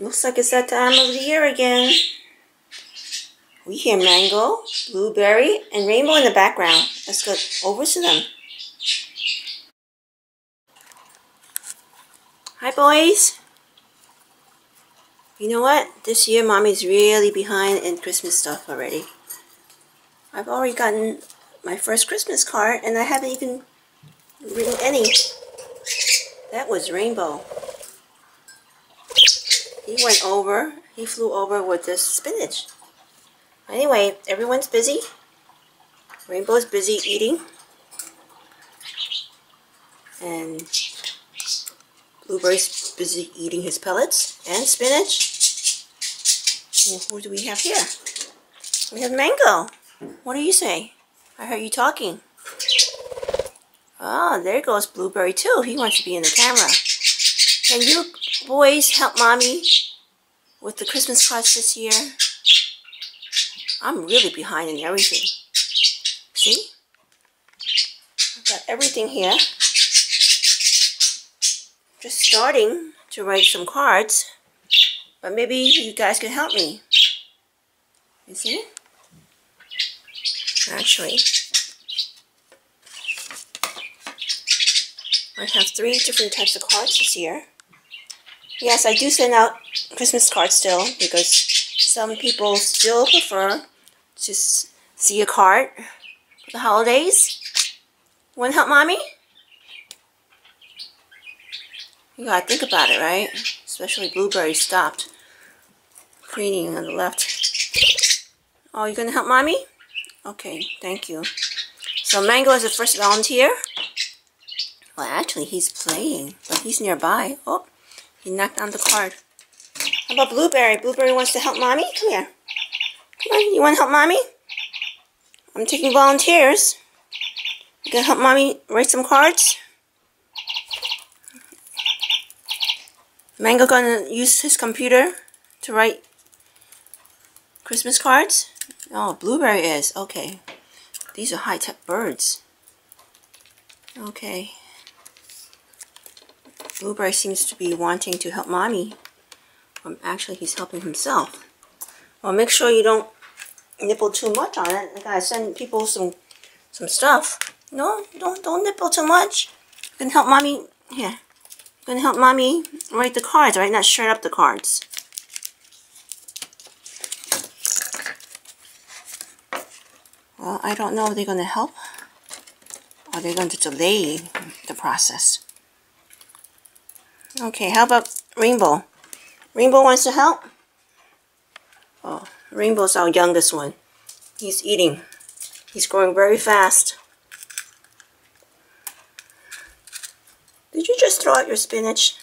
Looks like it's that time of the year again. We hear mango, blueberry, and rainbow in the background. Let's go over to them. Hi, boys. You know what? This year, Mommy's really behind in Christmas stuff already. I've already gotten my first Christmas card, and I haven't even written any. That was Rainbow. He went over, he flew over with this spinach. Anyway, everyone's busy. Rainbow's busy eating. And Blueberry's busy eating his pellets and spinach. Who do we have here? We have Mango. What do you say? I heard you talking. Oh, there goes Blueberry too. He wants to be in the camera. Can you boys help Mommy with the Christmas cards this year? I'm really behind in everything. See? I've got everything here. Just starting to write some cards. But maybe you guys can help me. You see? Actually, I have three different types of cards this year. Yes, I do send out Christmas cards still because some people still prefer to see a card for the holidays. Want to help mommy? You gotta think about it, right? Especially Blueberry stopped preening on the left. Oh, you gonna help mommy? Okay, thank you. So Mango is the first volunteer. Well, actually, he's playing, but he's nearby. Oh, he knocked on the card. How about Blueberry? Blueberry wants to help Mommy? Come here. Come on, you want to help Mommy? I'm taking volunteers. You gonna help Mommy write some cards? Mango gonna use his computer to write Christmas cards? Oh, Blueberry is. Okay. These are high-tech birds. Okay. Blueberry seems to be wanting to help Mommy. Um, actually, he's helping himself. Well, make sure you don't nibble too much on it. I gotta send people some some stuff. No, don't don't nibble too much. You can help Mommy. Here. You can help Mommy write the cards, right? Not shred up the cards. Well, I don't know if they're going to help or they're going to delay the process. Okay, how about Rainbow? Rainbow wants to help? Oh, Rainbow's our youngest one. He's eating. He's growing very fast. Did you just throw out your spinach?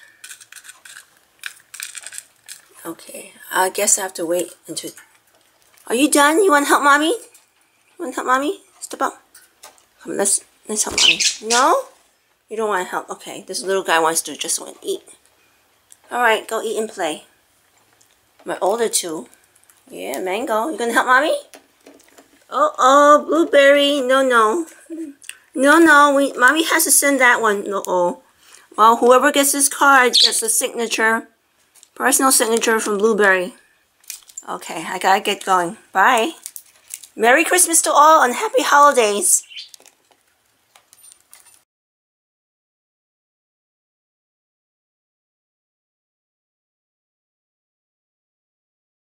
Okay, I guess I have to wait until... Are you done? You want to help Mommy? You want to help Mommy? Step up. Come, let's, let's help Mommy. No? You don't want to help. Okay, this little guy wants to just want to eat. Alright, go eat and play. My older two. Yeah, Mango. You gonna help Mommy? Oh, oh, Blueberry. No, no. No, no. We, Mommy has to send that one. No, oh. Well, whoever gets this card gets a signature. Personal signature from Blueberry. Okay, I gotta get going. Bye. Merry Christmas to all and Happy Holidays.